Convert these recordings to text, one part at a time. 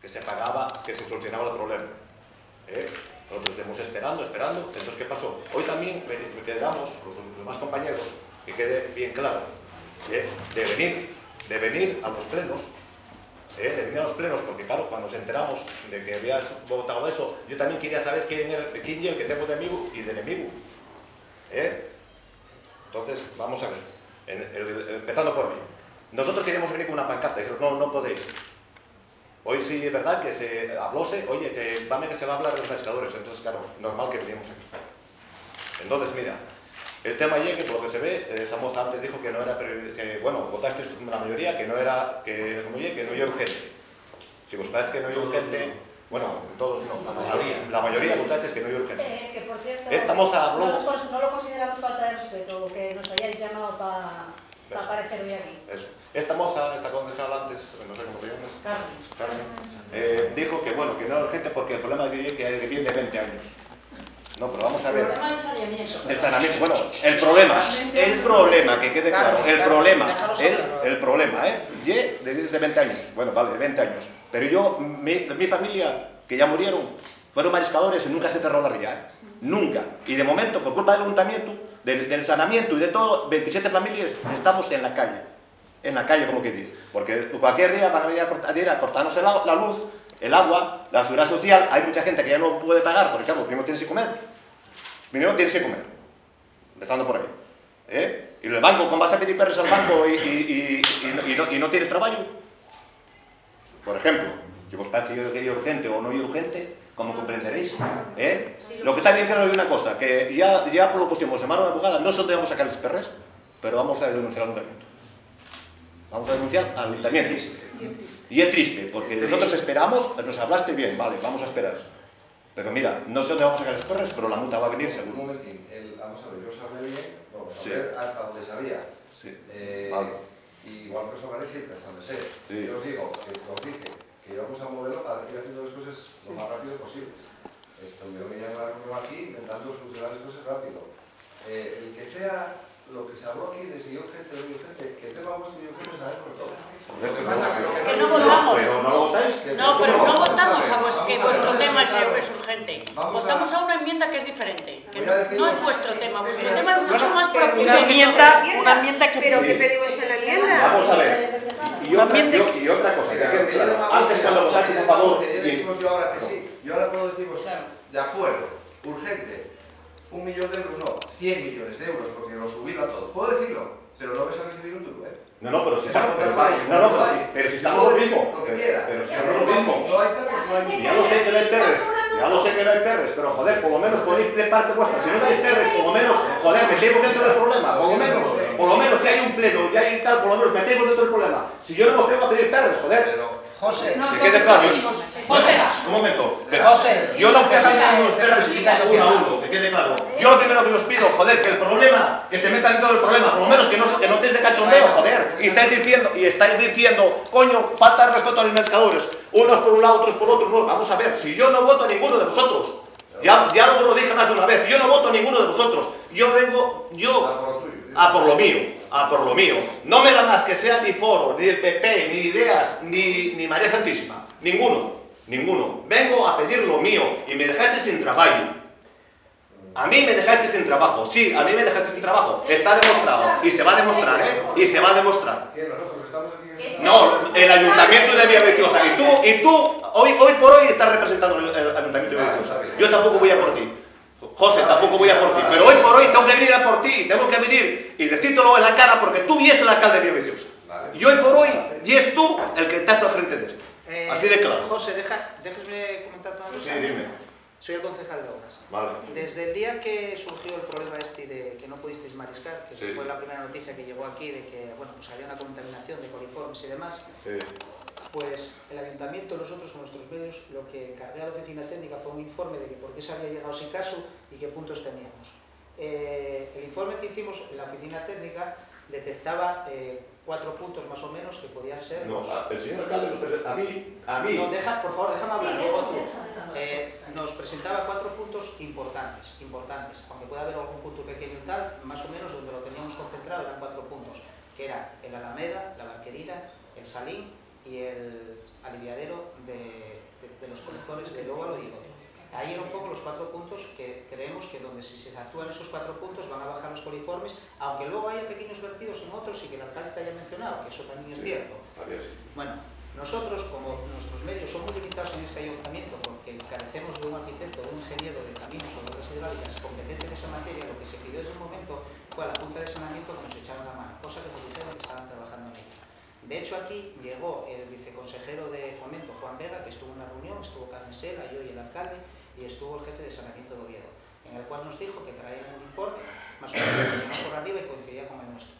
que se pagaba, que se solucionaba el problema. ¿eh? Estuvimos esperando, esperando. Entonces, ¿qué pasó? Hoy también me quedamos, los demás compañeros, que quede bien claro, ¿eh? de, venir, de venir a los plenos, ¿eh? de venir a los plenos, porque claro, cuando nos enteramos de que había votado eso, yo también quería saber quién era quién el que tengo de amigo y de enemigo. ¿eh? Entonces, vamos a ver, empezando por hoy. Nosotros queríamos venir con una pancarta, dijeron, no, no podéis. Hoy sí es verdad que se hablóse, oye, que vame que se va a hablar de los pescadores, entonces claro, normal que venimos aquí. Entonces, mira, el tema es que por lo que se ve, esa moza antes dijo que no era, que, bueno, votaste la mayoría, que no era, que, como que no era urgente. Si vos parece que no es urgente, bueno, todos no, la mayoría, la mayoría votaste que no es urgente. Eh, que por cierto, Esta moza habló... No, lo consideramos falta de respeto, que nos hayáis llamado para para aparecer hoy aquí. Eso. Esta moza, esta concejal antes, no sé cómo te llamas. Carmen. Carmen. Eh, dijo que bueno, que no era urgente porque el problema de que viene de 20 años. No, pero vamos a ver. El problema del saneamiento. El saneamiento, bueno, el problema, el problema, que quede claro, el problema, el, el problema, ¿eh? Y de 10 de 20 años, bueno, vale, de 20 años. Pero yo, mi, mi familia, que ya murieron, fueron mariscadores y nunca se cerró la ría. Nunca. Y de momento, por culpa del ayuntamiento, del, del, saneamiento y de todo, 27 familias estamos en la calle. En la calle, como que dices. Porque cualquier día van a venir a, cortar, a cortarnos la luz, el agua, la seguridad social. Hay mucha gente que ya no puede pagar, porque claro, primero tienes que comer. Primero tienes que comer. Empezando por ahí. ¿Eh? Y el banco, ¿cómo vas a pedir perros al banco y, no, y, no, tienes trabajo? Por ejemplo, si vos parece que es urgente o no es urgente, como comprenderéis. ¿eh? Lo que está bien claro es una cosa, que ya, ya por lo pusimos en mano de abogada, no solo vamos a sacar los perres, pero vamos a denunciar al ayuntamiento. Vamos a denunciar al ayuntamiento. Y es triste, porque nosotros esperamos, nos hablaste bien, vale, vamos a esperar. Pero mira, no sé dónde vamos a sacar los perres, pero la multa va a venir seguro. Un momentín, el, vamos a ver, yo sabré bien, vamos a sí. ver hasta donde sabía. Sí. Eh, vale. Y igual que os hablaré siempre, hasta donde sé. Sí. Yo os digo, que os dije, que llevamos a un modelo para ir haciendo las cosas lo más rápido posible. Esto me voy a llamar aquí intentando solucionar las cosas rápido. Eh, el que sea lo que se habló aquí de si urgente o no urgente, que tema vuestro y urgente sabemos todo. Lo que pasa que, es que no votamos. Pero no votáis. No, pero no votamos a vos, que vuestro tema es, es urgente. Votamos a una enmienda que es diferente. Que no, no es vuestro tema, vuestro tema es mucho más profundo. Una enmienda, una enmienda que... ¿Pero qué pedimos en la enmienda? Vamos a ver. Y otra, yo, y otra cosa, que quede claro. Antes cuando votasteis a favor... Que decimos yo ahora que sí. Yo ahora puedo deciros, de acuerdo, urgente, un millón de euros, no, 100 millones de euros, porque lo subirlo a todos. Puedo decirlo, pero no vais a recibir un duro, ¿eh? No, no, pero si Estamos estamos, en el país, no, no, pero, país. si, pero si estamos lo mismo. Lo que Pero, quiera. pero si estamos lo mismo. No hay perros, no hay Ya lo sé que no hay perres, ya lo sé que no hay perres, pero joder, por lo menos podéis parte vuestra. Si no hay perres, por lo menos, joder, metemos dentro del problema, por lo menos, por lo menos si hay un pleno y hay tal, por lo menos metemos dentro del problema. Si yo no me tengo a pedir perres, joder. Pero, José, Que quede claro. José, Un momento. José, Yo no fui a pedir unos perres uno a uno, que quede claro. Yo lo primero que os pido, joder, que el problema, que se metan en todo el problema, por lo menos que no, que no estéis de cachondeo, joder. Y estáis diciendo, y estáis diciendo, coño, falta de respeto a los pescadores. Unos por un lado, otros por otro. No, vamos a ver, si yo no voto a ninguno de vosotros, ya, ya os lo dije más de una vez, yo no voto a ninguno de vosotros. Yo vengo, yo, a por lo tuyo. a por lo mío, a por lo mío. No me da más que sea ni Foro, ni el PP, ni Ideas, ni, ni María Santísima. Ninguno, ninguno. Vengo a pedir lo mío y me dejaste sin trabajo. A mí me dejaste sin trabajo, sí, a mí me dejaste sin trabajo. Está demostrado y se va a demostrar, ¿eh? Y se va a demostrar. No, el ayuntamiento de Villaviciosa. Y tú, y tú hoy, hoy por hoy estás representando el ayuntamiento de Villaviciosa. Yo tampoco voy a por ti. José, tampoco voy a por ti. Pero hoy por hoy tengo que venir a por ti. Tengo que venir y decírtelo en la cara porque tú y es el alcalde de Villaviciosa. Vale. Y hoy por hoy, y es tú el que estás al frente de esto. eh, Así de claro. José, deja, déjeme comentar una cosa. dime. Soy el concejal de obras. Vale. Desde el día que surgió el problema este de que no pudisteis mariscar, que Sí. fue la primera noticia que llegó aquí de que bueno, pues había una contaminación de coliformes y demás, Sí. pues el ayuntamiento, nosotros con nuestros medios, lo que encargué a la oficina técnica fue un informe de que por qué se había llegado sin caso y qué puntos teníamos. Eh, el informe que hicimos en la oficina técnica detectaba eh, cuatro puntos más o menos que podían ser... No, los- a- el señor alcalde a mí, a mí, No, deja, por favor, déjame hablar. Sí, luego. Eh, nos presentaba cuatro puntos importantes, importantes, aunque pueda haber algún punto pequeño y tal, más o menos donde lo teníamos concentrado eran cuatro puntos, que era el Alameda, la Barquerina, el Salín y el aliviadero de, inspectores de Lóbalo y otro. Ahí eran un poco los cuatro puntos que creemos que donde si se actúan esos cuatro puntos van a bajar los coliformes, aunque luego haya pequeños vertidos en otros y que el alcalde te haya mencionado, que eso también es cierto. Bueno, nosotros, como nuestros medios son muy limitados en este ayuntamiento, porque carecemos de un arquitecto, de un ingeniero de caminos o de obras hidráulicas competente en esa materia, lo que se pidió en ese momento fue a la Junta de Sanamiento que nos echaran la mano, cosa que nos dijeron que estaban trabajando en ello. De hecho, aquí llegó el viceconsejero de Fomento, Juan Vega, que estuvo en la reunión, estuvo Carmen Sela, yo y el alcalde, y estuvo el jefe de saneamiento de Oviedo, en el cual nos dijo que traían un informe, más o menos por arriba y coincidía con el nuestro.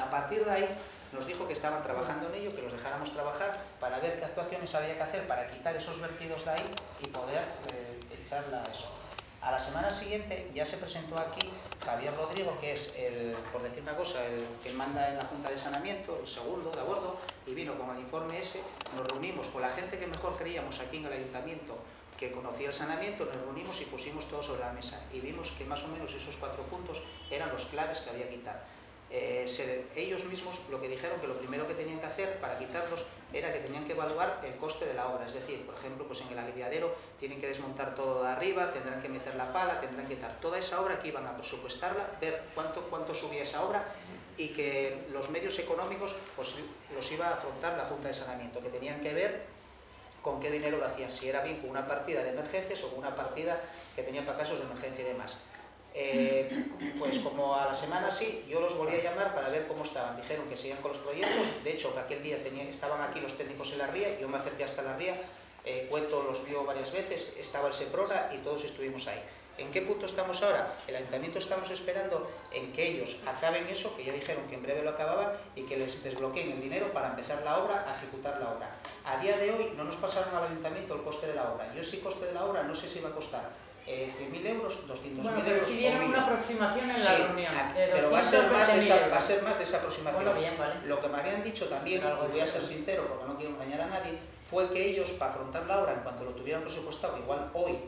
A partir de ahí nos dijo que estaban trabajando en ello, que los dejáramos trabajar para ver qué actuaciones había que hacer para quitar esos vertidos de ahí y poder eh, a eso. A la semana siguiente ya se presentó aquí Javier Rodrigo, que es, el, por decir una cosa, el que manda en la Junta de Sanamiento, el segundo de abordo, y vino con el informe ese, nos reunimos con la gente que mejor creíamos aquí en el Ayuntamiento que conocía el saneamiento, nos reunimos y pusimos todo sobre la mesa y vimos que más o menos esos cuatro puntos eran los claves que había que quitar. Eh, ellos mismos lo que dijeron que lo primero que tenían que hacer para quitarlos era que tenían que evaluar el coste de la obra, es decir, por ejemplo, pues en el aliviadero tienen que desmontar todo de arriba, tendrán que meter la pala, tendrán que quitar toda esa obra que iban a presupuestarla, ver cuánto, cuánto subía esa obra y que los medios económicos pues, los iba a afrontar la Junta de Saneamiento, que tenían que ver con qué dinero lo hacían, si era bien con una partida de emergencias o con una partida que tenía para casos de emergencia y demás. Eh, pues como a la semana sí, yo los volví a llamar para ver cómo estaban. Dijeron que seguían con los proyectos, de hecho aquel día tenían, estaban aquí los técnicos en la ría, yo me acerqué hasta la ría, eh, Cueto los vio varias veces, estaba el SEPRONA y todos estuvimos ahí. ¿En qué punto estamos ahora? El ayuntamiento estamos esperando en que ellos acaben eso, que ya dijeron que en breve lo acababan, y que les desbloqueen el dinero para empezar la obra, a ejecutar la obra. A día de hoy no nos pasaron al ayuntamiento el coste de la obra. Yo sí coste de la obra no sé si va a costar eh, 100.000 euros, 200.000 bueno, euros. Pidieron una aproximación en la reunión. pero va a, ser más de esa, va a ser más de esa aproximación. Lo que me habían dicho también, y voy a ser sincero porque no quiero engañar a nadie, fue que ellos, para afrontar la obra, en cuanto lo tuvieran presupuestado, igual hoy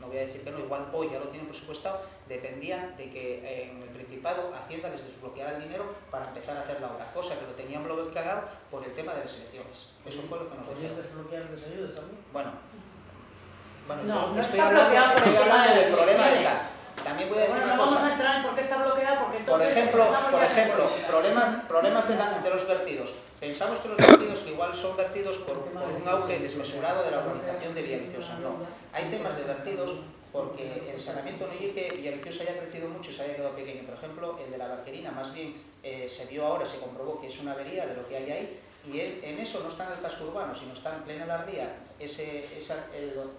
no voy a decir que no, igual hoy ya lo tienen presupuestado, dependían de que eh, en el Principado Hacienda les desbloqueara el dinero para empezar a hacer la obra, cosa que lo tenían bloqueado por el tema de las elecciones. Eso fue lo que nos dijeron. desbloquear las ayudas también? Bueno, bueno no, no estoy hablando, estoy hablando del problema del gas. También voy a decir bueno, una no cosa. vamos a entrar en por qué está bloqueada, porque. Por ejemplo, por ejemplo problemas, problemas de, la, de los vertidos. Pensamos que los vertidos igual son vertidos por, por, un auge desmesurado de la urbanización de Villaviciosa. No, hay temas de vertidos porque el saneamiento no que Villaviciosa haya crecido mucho y se haya quedado pequeño. Por ejemplo, el de la barquerina más bien eh, se vio ahora, se comprobó que es una avería de lo que hay ahí y en eso no está en el casco urbano, sino está en plena la ría, ese, esa,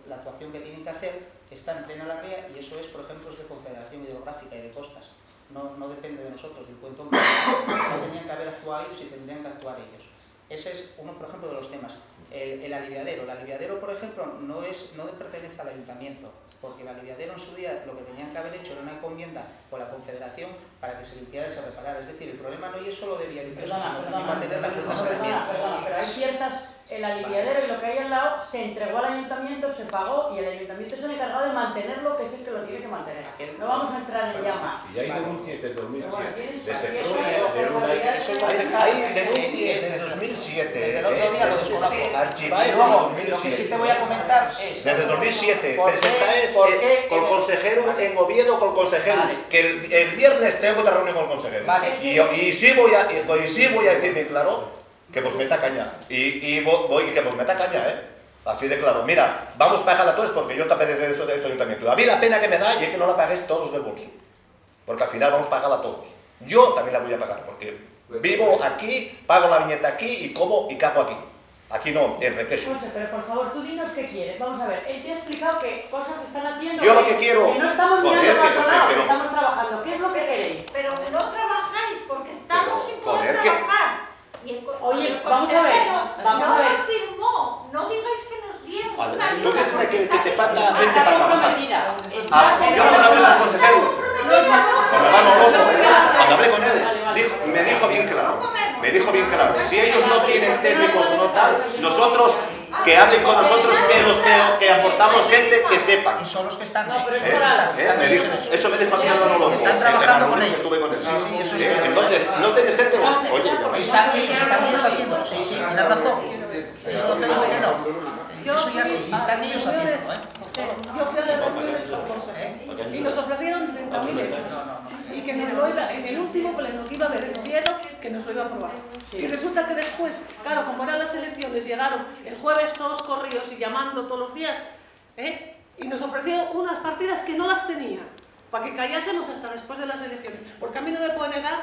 la actuación que tienen que hacer está en plena la ría y eso es, por ejemplo, es de Confederación Hidrográfica y de Costas. No, no depende de nosotros, del cuento no tenían que haber actuado ellos y tendrían que actuar ellos. Ese es uno, por ejemplo, de los temas. El, el aliviadero. El aliviadero, por ejemplo, no, es, no pertenece al ayuntamiento porque el aliviadero en su día lo que tenían que haber hecho era una encomienda con la Confederación para que se limpiara y se reparara. Es decir, el problema no es solo de Villaviciosa, sino también va a tener la Junta de Saneamiento. pero hay ciertas el aliviadero y lo que hay al lado se entregó al ayuntamiento, se pagó y el ayuntamiento se ha encargado de mantenerlo, que es el que lo tiene que mantener. No vamos a entrar en llamas. Y hay denuncias desde 2007. Hay denuncias desde 2007. Desde el otro día lo desconozco. Archivado Lo que sí te voy a comentar es... Desde 2007. Presentáis con el consejero en Oviedo, con el consejero. Que el, viernes tengo otra reunión con el consejero. Y, y, sí voy a, y, sí voy a decirme claro que vos meta caña. Y, y voy, que vos meta caña, ¿eh? Así de claro. Mira, vamos a pagarla todos porque yo también de eso de este ayuntamiento. A mí la pena que me da es que no la paguéis todos del bolso. Porque al final vamos a pagarla todos. Yo también la voy a pagar porque vivo aquí, pago la viñeta aquí y como y cago aquí. Aquí no, en requeso. José, pero por favor, tú dinos qué quieres. Vamos a ver, él te ha explicado que cosas se están haciendo. Yo lo que quiero. Que no estamos mirando para otro lado, que estamos trabajando. ¿Qué es lo que queréis? Pero no trabajáis porque estamos sin poder trabajar. Oye, vamos a ver, vamos no a ver. lo firmó, no digáis que nos dieron Vale, una entonces ayuda. es que, que te falta gente Está para trabajar. comprometida. Está Ah, yo cuando hablé con el consejero, comprometida, cuando hablé con él, me dijo bien claro, me dijo bien claro, si ellos no técnicos no tal, nosotros que hablen con nosotros, que los que, que aportamos gente que sepan. Y son los que están. No, pero es ¿Eh? ¿Eh? Me dijo, eso me dijo no lo loco. Están trabajando con ellos. Estuve con él. Sí, sí, eso es ¿Eh? Entonces, ¿no tenéis gente? Oye, están ellos, están ellos haciendo. Sí, sí, tienes razón. Eso no te digo que no. yo Eso ya sí, están ellos haciendo, yo fui a las reuniones con consejero y nos ofrecieron 30.000 euros y que nos lo iba, en el último que iba a haber en Oviedo, que nos lo iba a aprobar. Y resulta que después, claro, como eran las elecciones, llegaron el jueves todos corridos y llamando todos los días, ¿eh? y nos ofrecieron unas partidas que no las tenía, para que callásemos hasta después de las elecciones. Porque a mí no me puede negar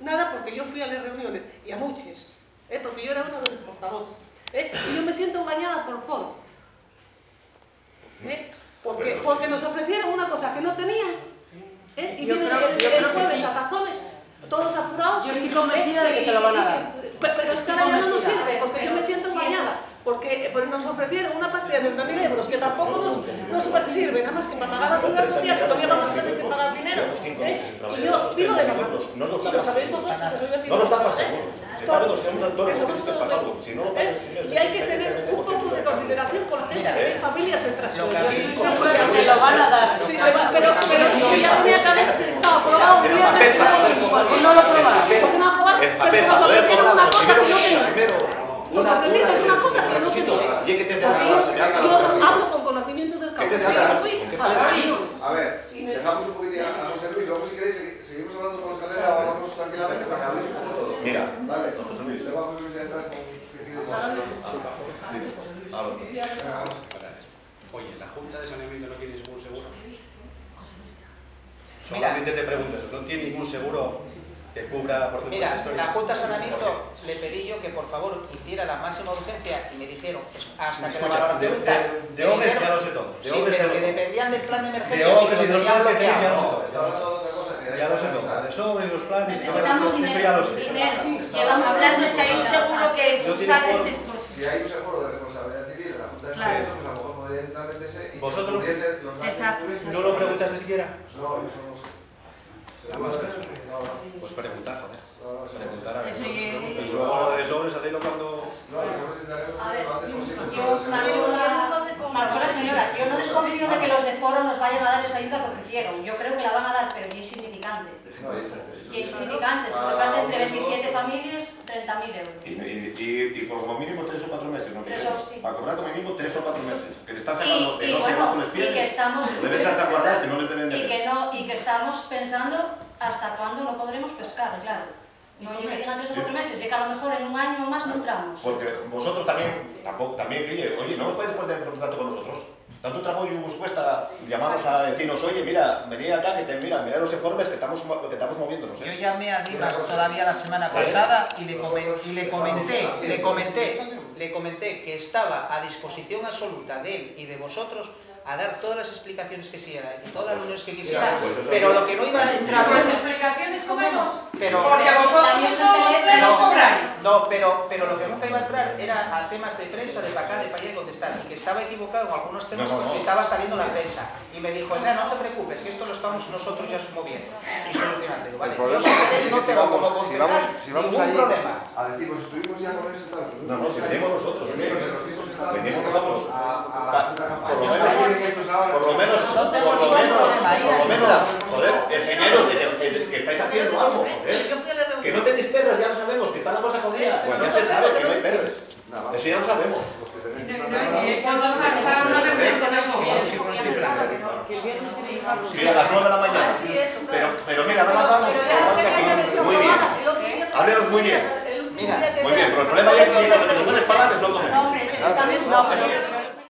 nada porque yo fui a las reuniones, y a muchas, ¿eh? porque yo era uno de los portavoces. ¿eh? Y yo me siento engañada por foro. ¿eh? Porque, porque nos ofrecieron una cosa que no tenían. ¿eh? Y creo- el, el jueves sí. a razones, todos apurados. Yo estoy convencida de que y- te lo van a dar. Pero es que ahora ya no nos sirve, porque yo me siento engañada. Porque pues, nos ofrecieron una partida de 30.000 euros que tampoco nos, nos sirve, nada más que para pagar la seguridad social, que todavía vamos a tener que pagar dinero. ¿eh? Y yo vivo de normal. No lo Y lo sabéis vosotros, que soy vecino. No lo está seguro. Si Todos. pago 200 dólares, Que tienes que somos pagarlo. todos Si no ¿eh? Y hay que tener un poco de consideración con la gente, que hay familias detrás. lo que van a dar. Pero, ya tenía que haber estado aprobado un El viernes, papel para poder ¿por cobrar. qué no lo aprobaron? El papel. ¿Por qué no aprobaron? Papel nos para poder ofrecieron cobrar una lo cosa que no tenía. primero. Nos Una ofrecieron una cosa que no requisitos. tenía. Y es que te Porque yo, yo hablo con conocimiento del campo. ¿Qué te Yo trata? fui ¿Con qué a. A ver, dejamos un poquitín a José Luis, luego si queréis segui- seguimos hablando con la escalera, vamos tranquilamente para que habléis un poco todos. Mira, Vale, José Luis. luego a José Luis ya entras con vamos. Oye, ¿la Junta de Saneamiento no tiene ningún seguro? Mira. Solamente te pregunto, ¿no tiene ningún seguro que cubra, por ejemplo, Mira, la Junta de ¿Por Saneamiento le pedí yo que por favor hiciera la máxima urgencia y me dijeron pues, hasta que la valoración de- de- de dijeron- ya lo sé todo, de sí, pero ya que lo- dependían del plan de emergencia De lo y de que tenéis ya lo sé. Que Ya lo sé todo, de sobre los planes, Necesitamos eso ya lo sé. dinero. Llevamos hablando si hay un seguro que estas cosas. Si hay un seguro de responsabilidad civil la Junta de Claro. Saneamiento, intentar meterse y ¿Vosotros? los Exacto. ¿No lo preguntaste siquiera? No, eso no sé. La más. No, no. Pues preguntar, joder. No, no, no. Preguntar a ver. Eso Y luego lo de sobres, hacedlo cuando... No, A ver, yo pero marcho seguro- la, marchó la señora. Yo no desconfío de que los de foro nos vayan a dar esa ayuda que ofrecieron. Yo creo que la van a dar, pero ya insignificante. No, es- Ya insignificante. Por parte entre 27 familias, 30.000 euros. Y, y, y, y por como mínimo tres o cuatro meses, ¿no? Tres o- sí. Para cobrar como mínimo tres o cuatro meses. Que le están Y, sacando y el oso bueno, bajo los y pies. que estamos guardadas que no les deben de y que no y que estamos pensando hasta cuándo no podremos pescar, claro. No oye que digan tres o cuatro meses, y que a lo mejor en un año o más no entramos. Porque vosotros también, tampoco, también, oye, oye, no os podéis poner en contacto con nosotros. Tanto trabajo y os cuesta llamaros a decirnos, oye, mira, venid acá, que te mira, mirad los informes que estamos, mo- que estamos moviéndonos. Yo ¿eh? llamé a Dimas todavía la semana pasada y le, comen- y le comenté, le comenté, le comenté que estaba a disposición absoluta de él y de vosotros a dar todas las explicaciones que quisiera y todas las reuniones que quisiera, Pues pero lo que no iba a entrar, Pues explicaciones comemos. pero Porque a vosotros Daños en todos los en plenos No. cobráis. No, pero, pero lo que nunca iba a entrar era a temas de prensa, de para acá, de para allá y contestar, y que estaba equivocado en algunos temas No, no, no. porque estaba saliendo en la prensa. Y me dijo, no, no te preocupes, que esto lo estamos nosotros ya moviendo y solucionando. Digo, Vale, yo si es que no si tengo vamos, como si vamos, si vamos ningún problema. a decir, pues estuvimos ya con eso tal. No, no, si venimos nosotros, Venimos nosotros. por lo menos-. Por lo menos, por lo menos, problema, ahí por lo hay menos, ningún joder, enseñaros de que, que- que estáis haciendo algo, joder. Yo fui a la reunión. Que no tenéis perros, ya lo sabemos, que está la cosa jodida. Bueno, ya se sabe que no hay perros. Nada, Los que tenéis No, no, para una. Mira, a las 9 de la mañana. Ah, sí, eso, claro. Pero, pero mira, no matamos. Muy bien. Háblenos muy bien. Mira, Muy bien, pero el problema es que los buenos palabras no No, comemos.